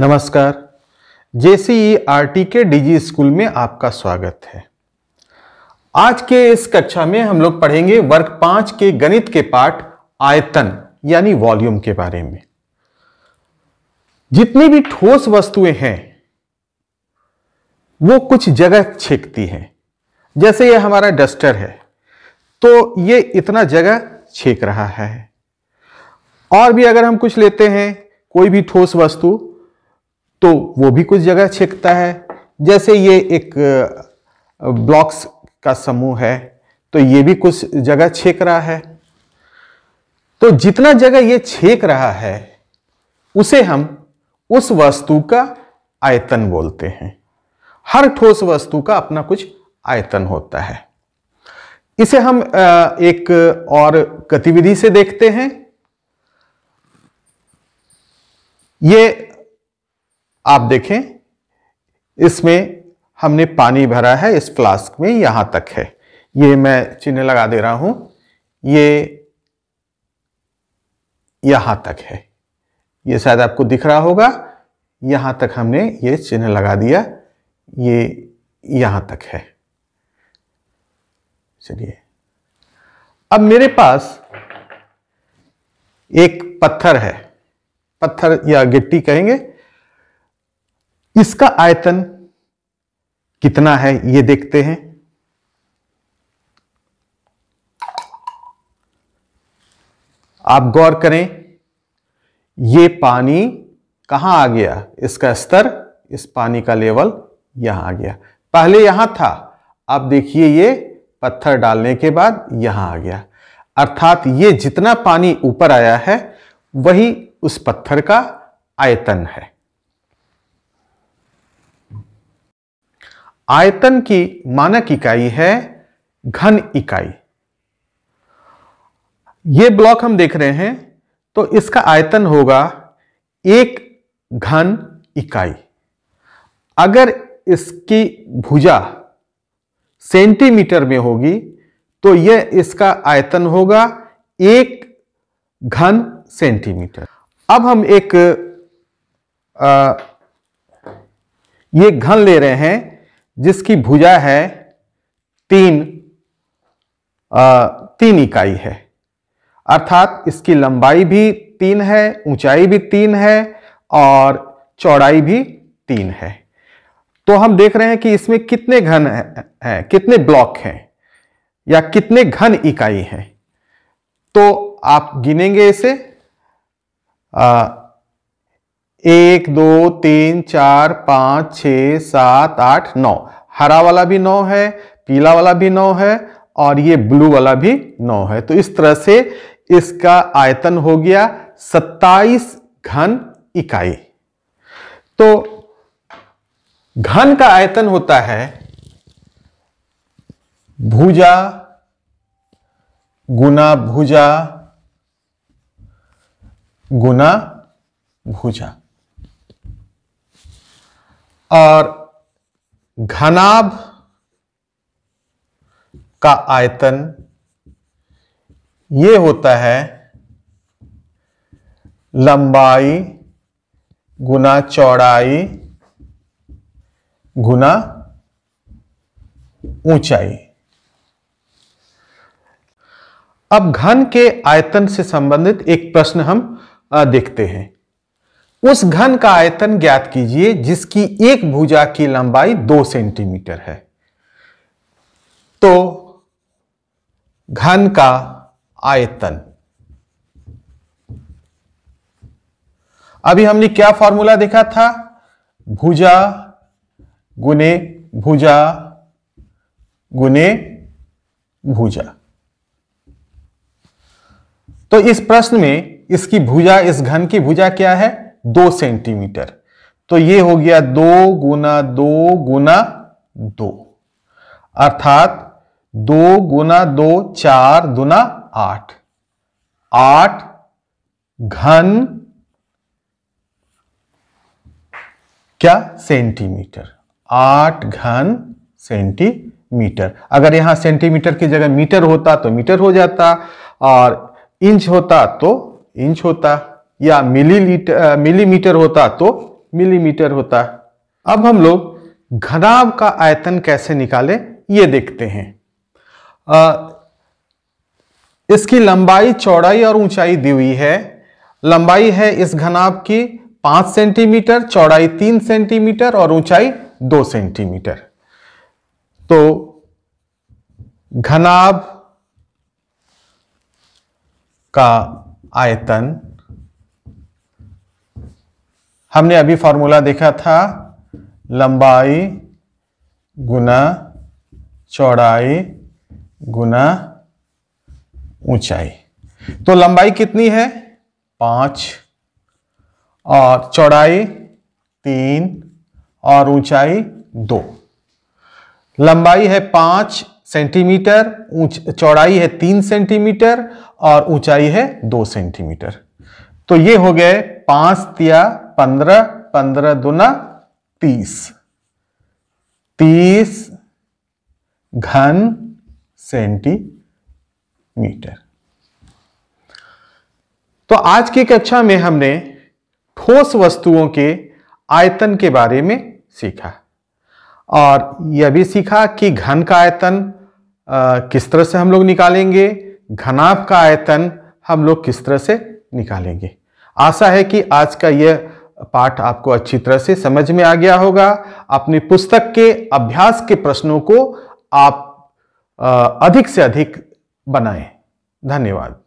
नमस्कार। JCE RT के DG school में आपका स्वागत है। आज के इस कक्षा में हम लोग पढ़ेंगे वर्ग पाँच के गणित के पाठ, आयतन, यानी वॉल्यूम के बारे में। जितनी भी ठोस वस्तुएँ हैं, वो कुछ जगह छेकती हैं। जैसे ये हमारा डस्टर है तो ये इतना जगह छेक रहा है। और भी अगर हम कुछ लेते हैं, कोई भी ठोस वस्तु तो वो भी कुछ जगह छेकता है। जैसे ये एक ब्लॉक्स का समूह है तो ये भी कुछ जगह छेक रहा है। तो जितना जगह ये छेक रहा है, उसे हम उस वस्तु का आयतन बोलते हैं। हर ठोस वस्तु का अपना कुछ आयतन होता है। इसे हम एक और गतिविधि से देखते हैं। ये आप देखें, इसमें हमने पानी भरा है, इस फ्लास्क में यहाँ तक है। ये मैं चिन्ह लगा दे रहा हूँ, ये यहाँ तक है। ये शायद आपको दिख रहा होगा, यहाँ तक हमने ये चिन्ह लगा दिया, ये यहाँ तक है। चलिए। अब मेरे पास एक पत्थर है, पत्थर या गिट्टी कहेंगे इसका आयतन कितना है ये देखते हैं। आप गौर करें, ये पानी कहाँ आ गया? इसका स्तर, इस पानी का लेवल यहाँ आ गया। पहले यहाँ था आप देखिए ये पत्थर डालने के बाद यहाँ आ गया। अर्थात ये जितना पानी ऊपर आया है, वही उस पत्थर का आयतन है। आयतन की मानक इकाई है घन इकाई। ये ब्लॉक हम देख रहे हैं तो इसका आयतन होगा एक घन इकाई। अगर इसकी भुजा सेंटीमीटर में होगी तो यह इसका आयतन होगा एक घन सेंटीमीटर। अब हम एक आ, ये घन ले रहे हैं जिसकी भुजा है तीन आ, तीन इकाई है। अर्थात इसकी लंबाई भी तीन है ऊंचाई भी तीन है और चौड़ाई भी तीन है। तो हम देख रहे हैं कि इसमें कितने घन हैं है, कितने ब्लॉक हैं या कितने घन इकाई हैं। तो आप गिनेंगे इसे आ, एक, दो, तीन, चार, पाँच, छ, सात, आठ, नौ। हरा वाला भी नौ है, पीला वाला भी नौ है और ये ब्लू वाला भी नौ है। तो इस तरह से इसका आयतन हो गया सत्ताईस घन इकाई। तो घन का आयतन होता है भुजा गुना भुजा गुना भुजा। और घनाभ का आयतन ये होता है लंबाई गुना चौड़ाई गुना ऊंचाई। अब घन के आयतन से संबंधित एक प्रश्न हम देखते हैं। उस घन का आयतन ज्ञात कीजिए, जिसकी एक भुजा की लंबाई दो सेंटीमीटर है। तो घन का आयतन। अभी हमने क्या फॉर्मूला देखा था? भुजा गुने भुजा गुने भुजा। तो इस प्रश्न में इसकी भुजा, इस घन की भुजा क्या है? दो सेंटीमीटर। तो ये हो गया दो गुना दो गुना दो। अर्थात दो गुना दो चार दुना आठ। आठ घन क्या? सेंटीमीटर। आठ घन सेंटीमीटर। अगर यहाँ सेंटीमीटर की जगह मीटर होता तो मीटर हो जाता और इंच होता तो इंच होता। या मिलीलीटर मिलीमीटर होता तो मिलीमीटर होता। अब हम लोग घनाभ का आयतन कैसे निकाले ये देखते हैं। आ, इसकी लंबाई चौड़ाई और ऊंचाई दी हुई है। लंबाई है इस घनाभ की पाँच सेंटीमीटर चौड़ाई तीन सेंटीमीटर और ऊंचाई दो सेंटीमीटर। तो घनाभ का आयतन हमने अभी फॉर्मूला देखा था, लंबाई गुना चौड़ाई गुना ऊंचाई। तो लंबाई कितनी है? पाँच। और चौड़ाई तीन और ऊंचाई दो। लंबाई है पाँच सेंटीमीटर चौड़ाई है तीन सेंटीमीटर और ऊंचाई है दो सेंटीमीटर। तो ये हो गए पाँच तिया पंद्रह पंद्रह दुना तीस। तीस घन सेंटीमीटर। तो आज की कक्षा में हमने ठोस वस्तुओं के आयतन के बारे में सीखा। और यह भी सीखा कि घन का आयतन किस तरह से हम लोग निकालेंगे, घनाभ का आयतन हम लोग किस तरह से निकालेंगे। आशा है कि आज का यह पाठ आपको अच्छी तरह से समझ में आ गया होगा। अपनी पुस्तक के अभ्यास के प्रश्नों को आप अधिक से अधिक बनाएँ। धन्यवाद।